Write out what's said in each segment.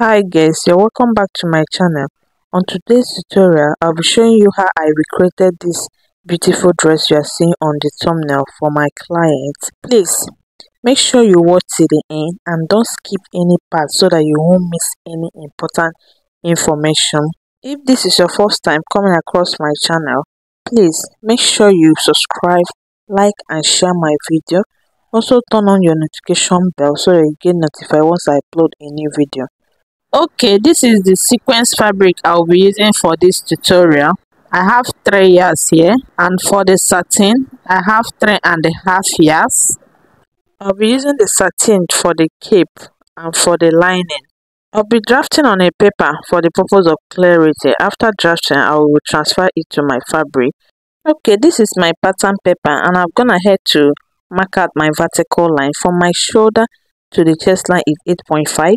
hi guys. You're welcome back to my channel. On today's tutorial i'll be showing you how i recreated this beautiful dress you are seeing on the thumbnail for my client. Please make sure you watch to the end and don't skip any part so that you won't miss any important information. If this is your first time coming across my channel please make sure you subscribe like and share my video. Also turn on your notification bell so that you get notified once i upload a new video okay this is the sequence fabric i'll be using for this tutorial. I have three yards here and for the satin i have three and a half yards i'll be using the satin for the cape and for the lining. I'll be drafting on a paper for the purpose of clarity. After drafting i will transfer it to my fabric. Okay this is my pattern paper and i'm gonna head to mark out my vertical line from my shoulder to the chest line is 8.5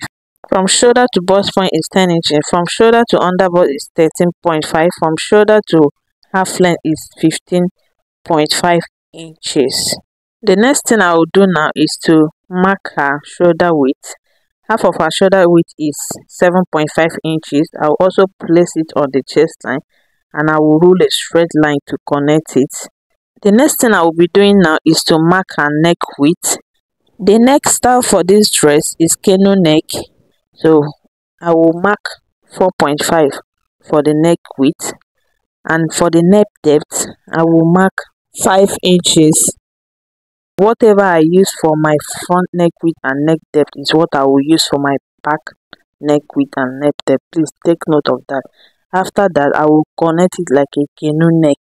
from shoulder to bust point is 10 inches. From shoulder to underbust is 13.5. From shoulder to half length is 15.5 inches. The next thing I will do now is to mark her shoulder width. Half of her shoulder width is 7.5 inches. I will also place it on the chest line and I will rule a straight line to connect it. The next thing I will be doing now is to mark her neck width. The neck style for this dress is canoe neck so I will mark 4.5 for the neck width. And for the neck depth I will mark 5 inches. Whatever I use for my front neck width and neck depth is what I will use for my back neck width and neck depth. Please take note of that. After that I will connect it like a canoe neck.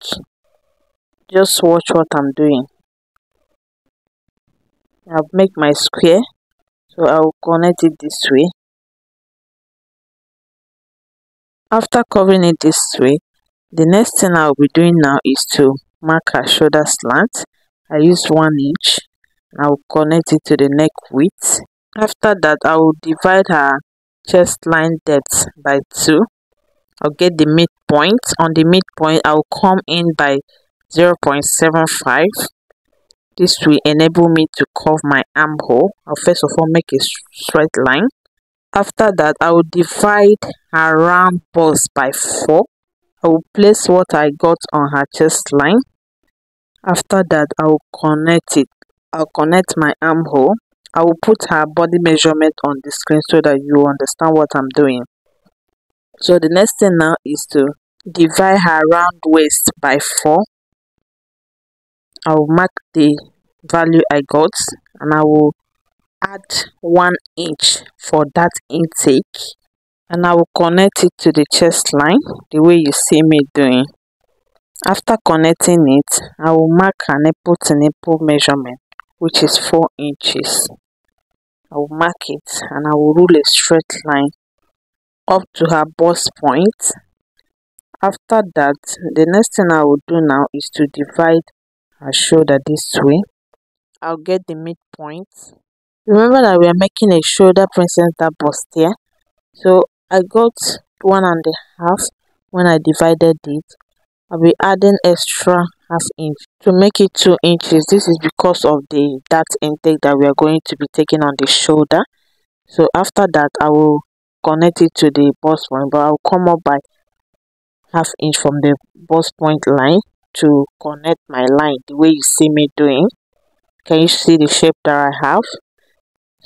Just watch what I'm doing. I'll make my square so I will connect it this way After covering it this way, the next thing I will be doing now is to mark her shoulder slant. I use 1 inch. I will connect it to the neck width. After that, I will divide her chest line depth by 2. I'll get the midpoint. On the midpoint, I will come in by 0.75. This will enable me to curve my armhole. I'll first of all make a straight line. After that, I will divide her round bust by 4. I will place what I got on her chest line. After that, I will connect it. I'll connect my armhole. I will put her body measurement on the screen so that you understand what I'm doing. So the next thing now is to divide her round waist by 4. I will mark the value I got and I will add 1 inch for that intake and I will connect it to the chest line the way you see me doing. After connecting it, I will mark a nipple to nipple measurement which is 4 inches. I will mark it and I will rule a straight line up to her bust point. After that, the next thing I will do now is to divide her shoulder this way. I'll get the midpoint remember that we are making a shoulder princess dart bustier so i got one and a half when i divided it. I'll be adding extra half inch to make it two inches. This is because of the dart intake that we are going to be taking on the shoulder. So after that i will connect it to the bust point but i'll come up by half inch from the bust point line to connect my line the way you see me doing. Can you see the shape that i have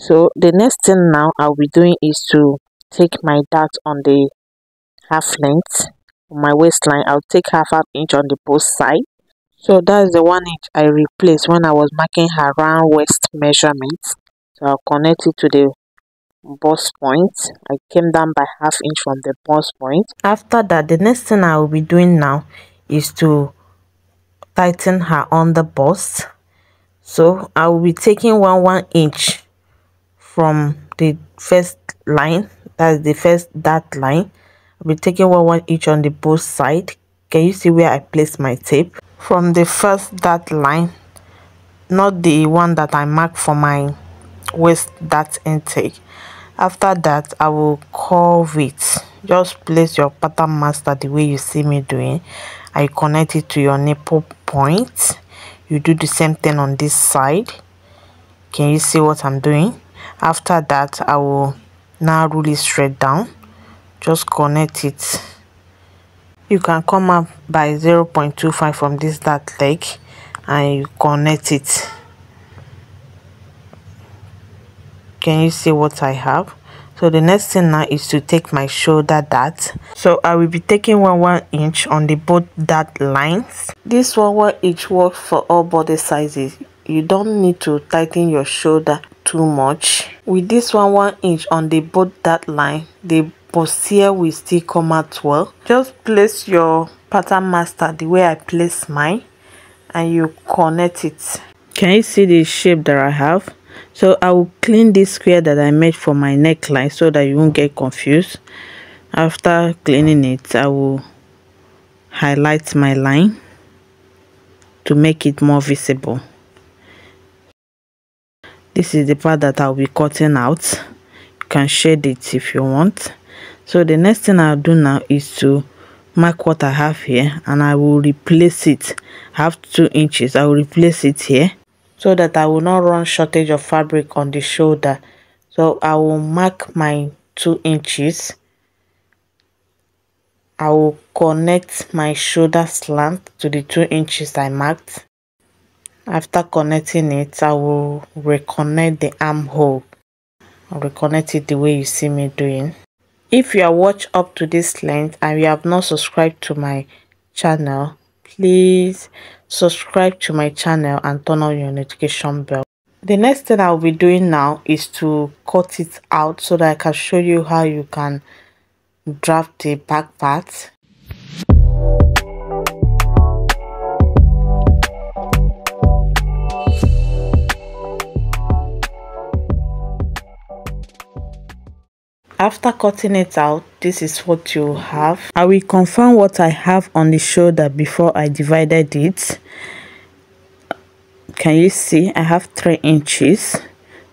so the next thing now I'll be doing is to take my dart on the half length my waistline. I'll take half half inch on the both side. So that's the one inch I replaced when I was marking her round waist measurement so I'll connect it to the bust point. I came down by half inch from the bust point. After that the next thing I will be doing now is to tighten her on the bust so I will be taking one one inch from the first line that's the first dart line. I'll be taking one one each on the both side. Can you see where i place my tape? From the first dart line not the one that i mark for my waist dart intake. After that i will curve it. Just place your pattern master the way you see me doing. I connect it to your nipple point. You do the same thing on this side. Can you see what i'm doing after that i will now roll it straight down. Just connect it. You can come up by 0.25 from this dart leg and you connect it. Can you see what i have? So the next thing now is to take my shoulder dart. So i will be taking one one inch on the both dart lines. This one one inch works for all body sizes you don't need to tighten your shoulder too much. With this one one inch on the both dart line the bustier will still come out well. Just place your pattern master the way i place mine and you connect it. Can you see the shape that i have? So i will clean this square that i made for my neckline so that you won't get confused. After cleaning it i will highlight my line to make it more visible this is the part that i'll be cutting out you can shade it if you want so the next thing i'll do now is to mark what i have here and i will replace it I have two inches i will replace it here so that I will not run shortage of fabric on the shoulder. So I will mark my 2 inches. I will connect my shoulder slant to the 2 inches I marked. After connecting it, I will reconnect the armhole. I'll reconnect it the way you see me doing. If you are watched up to this length and you have not subscribed to my channel, please subscribe to my channel and turn on your notification bell the next thing i'll be doing now is to cut it out so that i can show you how you can draft the back part after cutting it out this is what you have. I will confirm what i have on the shoulder before i divided it. Can you see? I have three inches.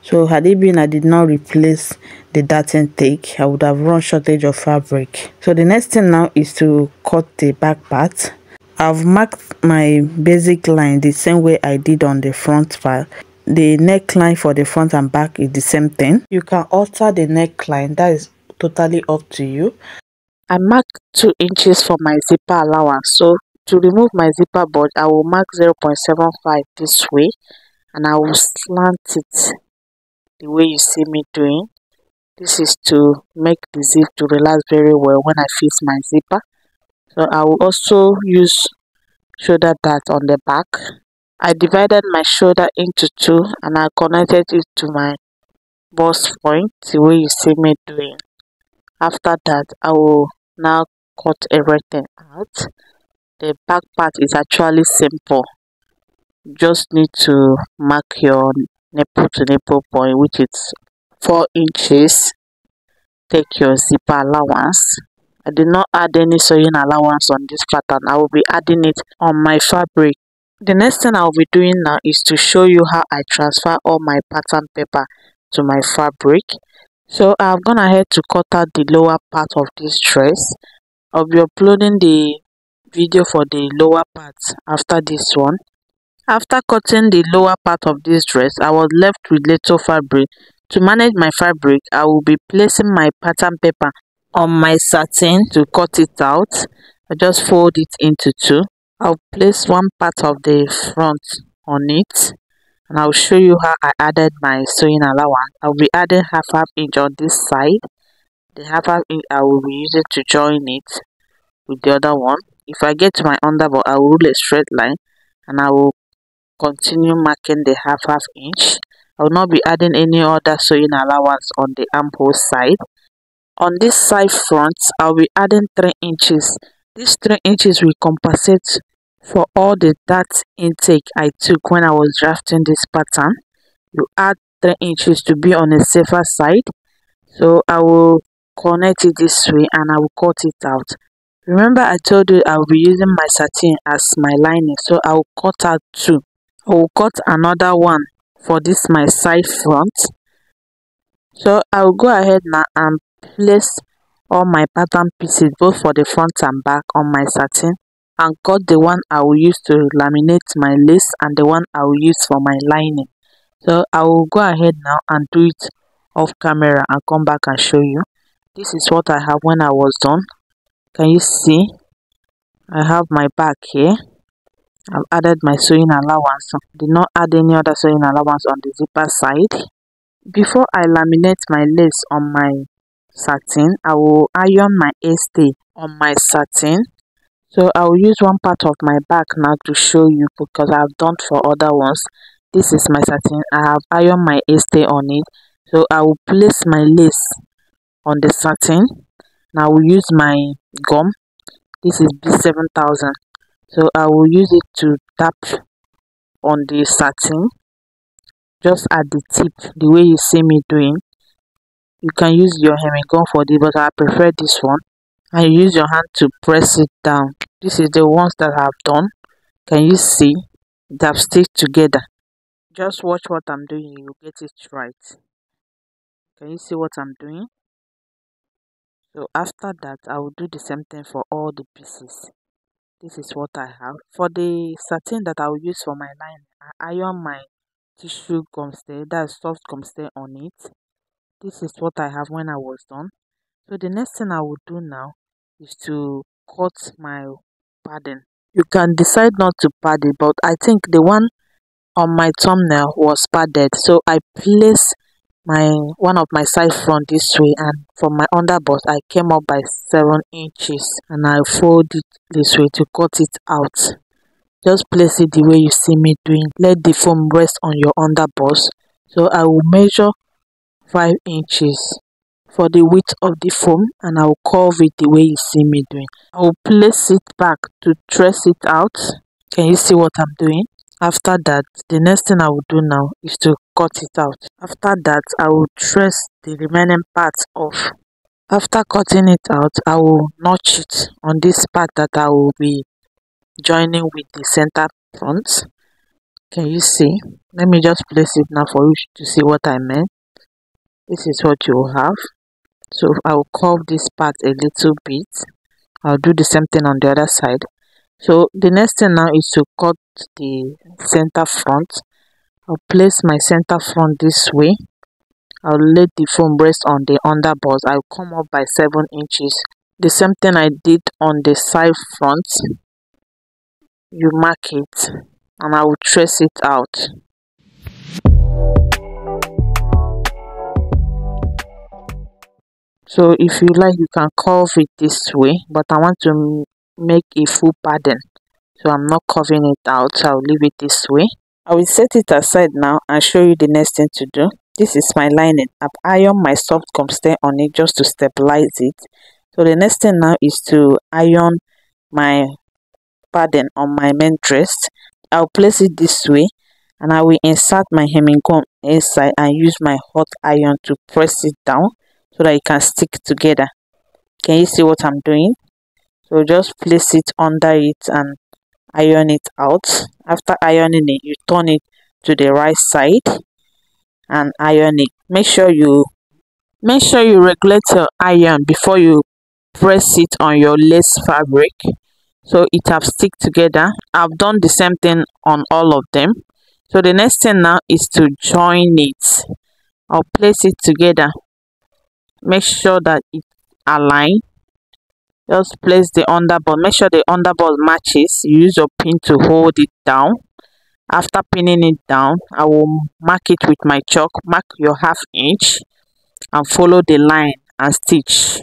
So had it been i did not replace the dart take, i would have run shortage of fabric. So the next thing now is to cut the back part. I've marked my basic line the same way i did on the front part the neckline for the front and back is the same thing. You can alter the neckline that is totally up to you. I mark two inches for my zipper allowance. So to remove my zipper board i will mark 0.75 this way and i will slant it the way you see me doing. This is to make the zip to relax very well when i fix my zipper. So i will also use shoulder dart on the back I divided my shoulder into two and I connected it to my bust point the way you see me doing. After that, I will now cut everything out. The back part is actually simple. You just need to mark your nipple to nipple point which is 4 inches. Take your zipper allowance. I did not add any sewing allowance on this pattern. I will be adding it on my fabric the next thing I'll be doing now is to show you how I transfer all my pattern paper to my fabric. So I've gone ahead to cut out the lower part of this dress. I'll be uploading the video for the lower part after this one. After cutting the lower part of this dress, I was left with little fabric. To manage my fabric, I will be placing my pattern paper on my satin to cut it out. I just fold it into two. I'll place one part of the front on it and I'll show you how I added my sewing allowance. I'll be adding half half inch on this side. The half half inch I will be using to join it with the other one. If I get to my underboard, I will rule a straight line and I will continue marking the half half inch. I will not be adding any other sewing allowance on the armhole side. On this side front, I'll be adding 3 inches these 3 inches will compensate for all the dart intake I took when I was drafting this pattern. You add 3 inches to be on a safer side. So I will connect it this way and I will cut it out. Remember I told you I will be using my satin as my lining so I will cut out two. I will cut another one for this my side front. So I will go ahead now and place all my pattern pieces both for the front and back on my satin and cut the one I will use to laminate my lace and the one I will use for my lining. So I will go ahead now and do it off camera and come back and show you. This is what i have when i was done. Can you see? I have my back here. I've added my sewing allowance. Did not add any other sewing allowance on the zipper side. Before i laminate my lace on my satin i will iron my a stay on my satin so i will use one part of my back now to show you because i've done for other ones. This is my satin i have ironed my a stay on it. So i will place my lace on the satin. Now i will use my gum. This is b7000 so i will use it to tap on the satin. Just at the tip the way you see me doing. You can use your hemming gum for this but i prefer this one and you use your hand to press it down. This is the ones that i've done. Can you see? They have stitched together. Just watch what i'm doing you will get it right. Can you see what i'm doing? So after that i will do the same thing for all the pieces. This is what i have. For the satin that i will use for my line i iron my tissue gum stay that's soft gum stay on it. This is what i have when i was done. So the next thing i will do now is to cut my padding. You can decide not to pad it but i think the one on my thumbnail was padded. So i place my one of my side front this way and from my underbust i came up by seven inches and i fold it this way to cut it out. Just place it the way you see me doing. Let the foam rest on your underbust. So i will measure five inches for the width of the foam and i will curve it the way you see me doing. I will place it back to trace it out. Can you see what i'm doing? After that the next thing i will do now is to cut it out. After that i will trace the remaining part off. After cutting it out i will notch it on this part that i will be joining with the center front. Can you see? Let me just place it now for you to see what i meant this is what you will have so i will curve this part a little bit. I'll do the same thing on the other side. So the next thing now is to cut the center front. I'll place my center front this way. I'll let the foam rest on the underbust I'll come up by 7 inches. The same thing I did on the side front. You mark it and I will trace it out so if you like you can curve it this way but I want to make a full pattern. So i'm not covering it out so i'll leave it this way. I will set it aside now and show you the next thing to do. This is my lining. I've ironed my soft gum stay on it just to stabilize it. So the next thing now is to iron my pattern on my main dress. I'll place it this way and i will insert my hemming gum inside and use my hot iron to press it down so that it can stick together. Can you see what i'm doing? So just place it under it and iron it out. After ironing it you turn it to the right side and iron it. Make sure you make sure you regulate your iron before you press it on your lace fabric so it have stick together. I've done the same thing on all of them. So the next thing now is to join it i'll place it together make sure that it align. Just place the underball. Make sure the underball matches. Use your pin to hold it down. After pinning it down i will mark it with my chalk. Mark your half inch and follow the line and stitch.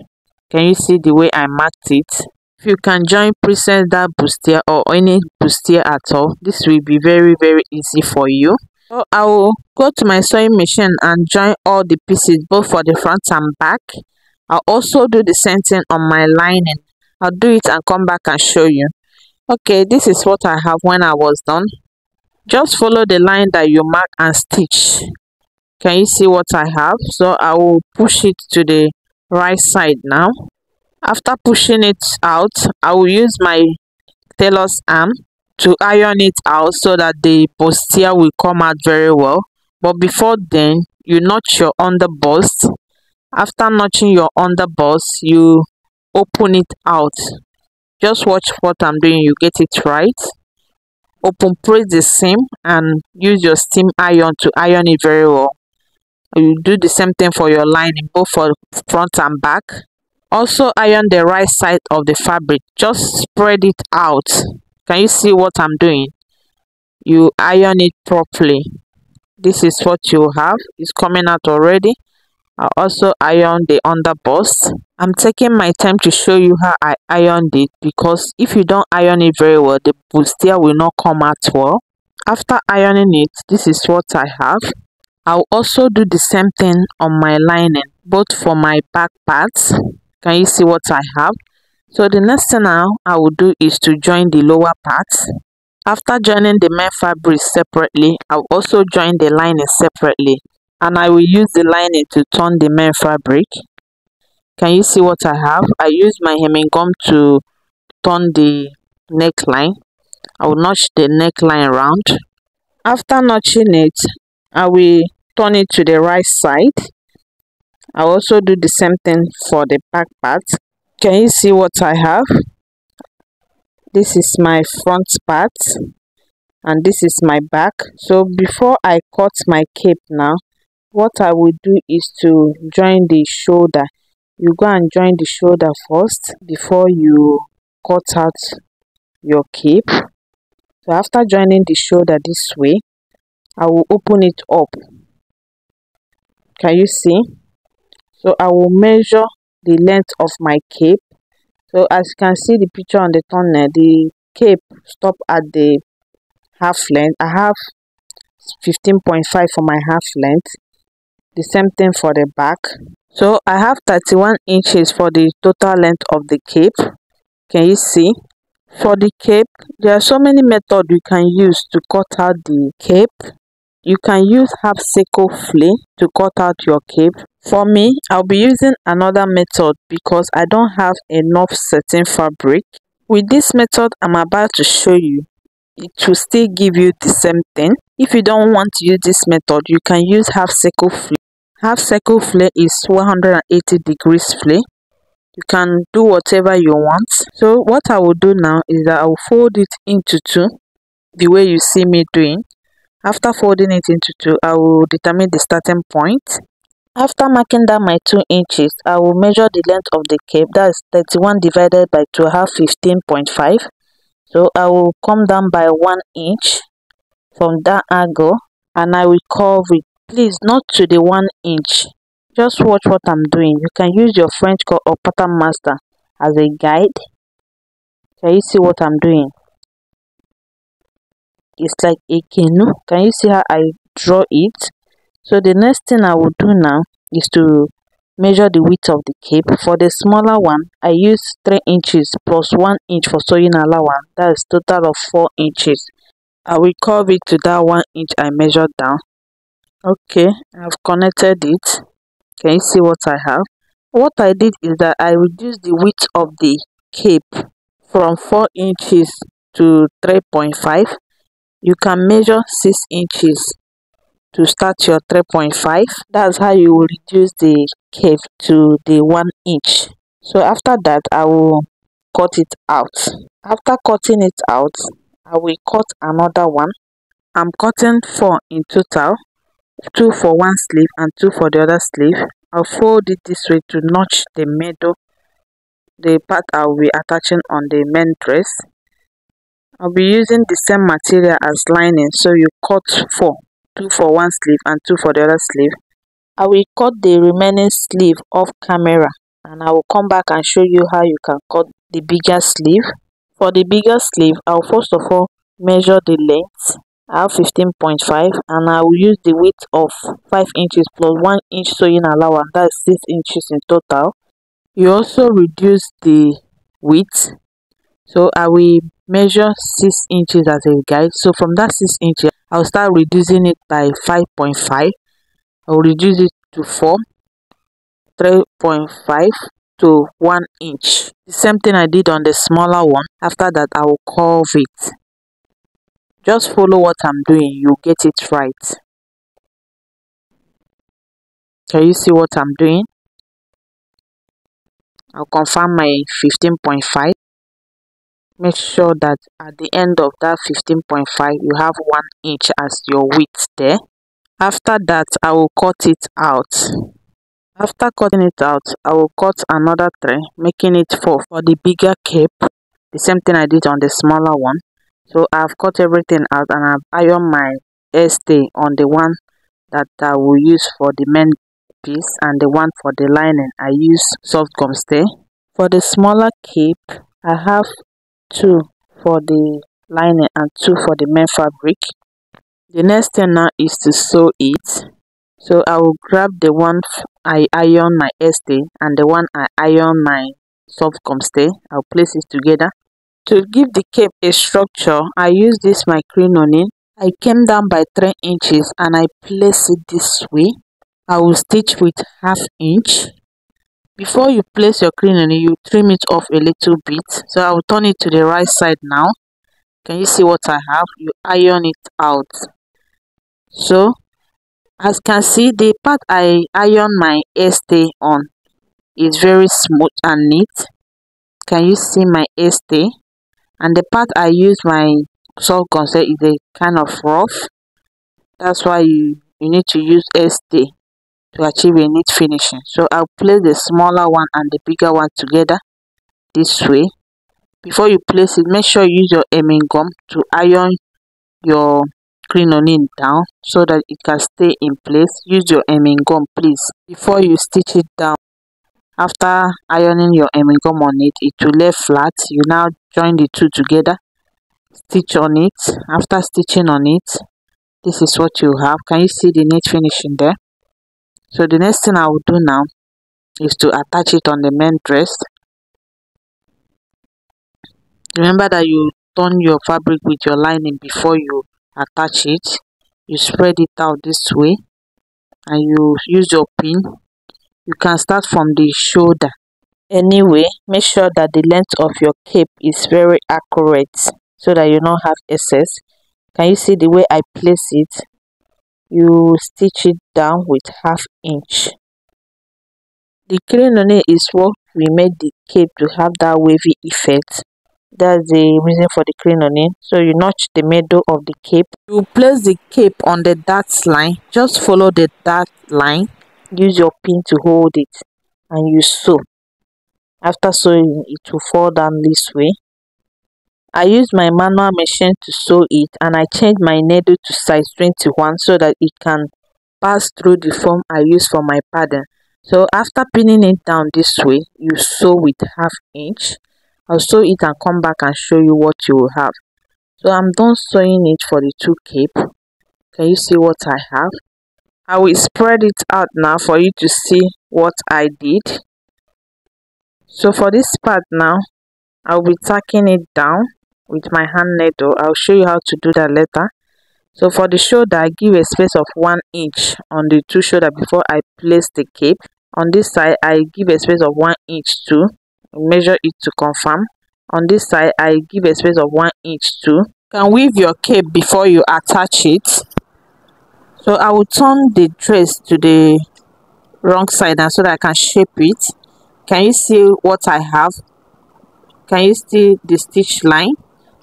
Can you see the way i marked it? If you can join princess dart bustier or any bustier at all this will be very very easy for you so i will go to my sewing machine and join all the pieces both for the front and back I'll also do the same thing on my lining. I'll do it and come back and show you. Okay, this is what I have when I was done. Just follow the line that you mark and stitch. Can you see what I have? So I will push it to the right side now. After pushing it out, I will use my tailor's ham to iron it out so that the bustier will come out very well. But before then, you notch your underbust. After notching your underbust you open it out. Just watch what i'm doing you get it right. Open press the seam and use your steam iron to iron it very well. You do the same thing for your lining both for front and back. Also iron the right side of the fabric. Just spread it out can you see what i'm doing you iron it properly this is what you have it's coming out already I also iron the underbust. I'm taking my time to show you how I ironed it because if you don't iron it very well, the bustier will not come out well. After ironing it, this is what I have. I'll also do the same thing on my lining, both for my back parts. Can you see what I have? So the next thing now I will do is to join the lower parts. After joining the main fabric separately, I'll also join the lining separately and I will use the lining to turn the main fabric. Can you see what I have? I use my hemming gum to turn the neckline. I will notch the neckline round. After notching it, I will turn it to the right side. I also do the same thing for the back part. Can you see what I have? This is my front part and this is my back. So before I cut my cape now, what I will do is to join the shoulder you go and join the shoulder first before you cut out your cape so after joining the shoulder this way I will open it up can you see so I will measure the length of my cape. So as you can see the picture on the thumbnail the cape stop at the half length. I have 15.5 for my half length. The same thing for the back. So i have 31 inches for the total length of the cape. Can you see? For the cape there are so many methods you can use to cut out the cape you can use half circle flay to cut out your cape for me i'll be using another method because i don't have enough satin fabric. With this method i'm about to show you. It will still give you the same thing. If you don't want to use this method you can use half circle flay half circle flay is 180 degrees flay you can do whatever you want. So what i will do now is that i will fold it into two the way you see me doing after folding it into two i will determine the starting point. After marking down my two inches i will measure the length of the cape that's 31 divided by 2 have 15.5 so i will come down by one inch from that angle and i will curve it please not to the one inch. Just watch what i'm doing. You can use your french or pattern master as a guide. Can you see what i'm doing it's like a canoe. Can you see how i draw it? So the next thing i will do now is to measure the width of the cape. For the smaller one i use three inches plus one inch for sewing allowance. That is total of four inches. I will curve it to that one inch i measured down. Okay i've connected it. Can you see what i have? What i did is that i reduced the width of the cape from 4 inches to 3.5 you can measure 6 inches to start your 3.5 that's how you will reduce the curve to the 1 inch. So after that i will cut it out. After cutting it out i will cut another one. I'm cutting four in total two for one sleeve and two for the other sleeve. I'll fold it this way to notch the middle the part i'll be attaching on the main dress i'll be using the same material as lining. So you cut four two for one sleeve and two for the other sleeve. I will cut the remaining sleeve off camera and i will come back and show you how you can cut the bigger sleeve. For the bigger sleeve i'll first of all measure the length. I have 15.5 and I will use the width of 5 inches plus 1 inch sewing allowance. That is 6 inches in total. You also reduce the width. So I will measure 6 inches as a guide so from that 6 inches I'll start reducing it by 5.5 I'll reduce it to 4 3.5 to 1 inch the same thing I did on the smaller one after that I will curve it just follow what I'm doing, you get it right. Can you see what I'm doing? I'll confirm my 15.5. Make sure that at the end of that 15.5, you have 1 inch as your width there. after that i will cut it out. After cutting it out i will cut another three making it four for the bigger cape the same thing i did on the smaller one. So i've cut everything out and i've ironed my stay on the one that i will use for the main piece and the one for the lining. I use soft gum stay. For the smaller cape i have two for the lining and two for the main fabric. The next thing now is to sew it. So i will grab the one i iron my stay and the one i iron my soft gum stay. I'll place it together. To give the cape a structure i use this my crinoline i came down by three inches and i place it this way. I will stitch with half inch before you place your crinoline you trim it off a little bit so i will turn it to the right side now. Can you see what i have? You iron it out. So as you can see the part i iron my stay on is very smooth and neat. Can you see my stay and the part i use my soft conceal is a kind of rough. That's why you you need to use stay to achieve a neat finishing. So i'll place the smaller one and the bigger one together this way. Before you place it make sure you use your hemming gum to iron your crinoline down so that it can stay in place. Use your hemming gum please. Before you stitch it down after ironing your hemming gum on it it will lay flat. You now join the two together stitch on it. After stitching on it this is what you have. Can you see the neat finishing there so the next thing i will do now is to attach it on the main dress. Remember that you turn your fabric with your lining before you attach it. You spread it out this way and you use your pin. You can start from the shoulder. Anyway make sure that the length of your cape is very accurate so that you don't have excess. Can you see the way i place it you stitch it down with half inch. The crinoline is what we made the cape to have that wavy effect. That's the reason for the crinoline so you notch the middle of the cape. You place the cape on the dart line. Just follow the dart line. Use your pin to hold it and you sew. After sewing it will fall down this way I use my manual machine to sew it and I change my needle to size 21 so that it can pass through the foam I use for my pattern. So after pinning it down this way, you sew with half inch I'll sew it and come back and show you what you will have. So I'm done sewing it for the two cape. Can you see what I have? I will spread it out now for you to see what I did. So for this part now, I'll be tacking it down with my hand needle. I'll show you how to do that later. So for the shoulder, I give a space of 1 inch on the two shoulder before I place the cape. On this side, I give a space of 1 inch too measure it to confirm on this side i give a space of one inch too you can weave your cape before you attach it so i will turn the dress to the wrong side and so that i can shape it can you see what i have can you see the stitch line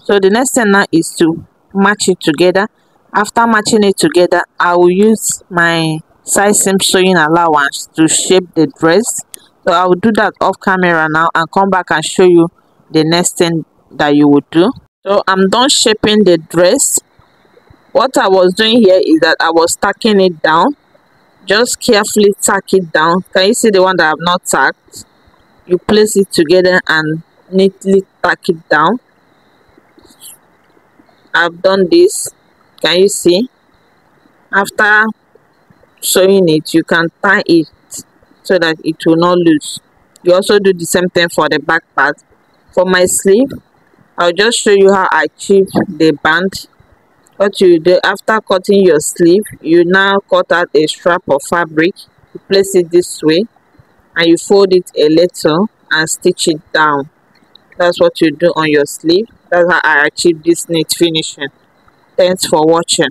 so the next thing now is to match it together. After matching it together i will use my side seam sewing allowance to shape the dress. So i will do that off camera now and come back and show you the next thing that you would do. So i'm done shaping the dress. What i was doing here is that i was tacking it down. Just carefully tack it down. Can you see the one that i've not tacked? You place it together and neatly tack it down i've done this. Can you see? After sewing it you can tie it so that it will not lose you also do the same thing for the back part. For my sleeve i'll just show you how i achieve the band. What you do after cutting your sleeve you now cut out a strap of fabric. You place it this way and you fold it a little and stitch it down. That's what you do on your sleeve that's how i achieve this neat finishing. Thanks for watching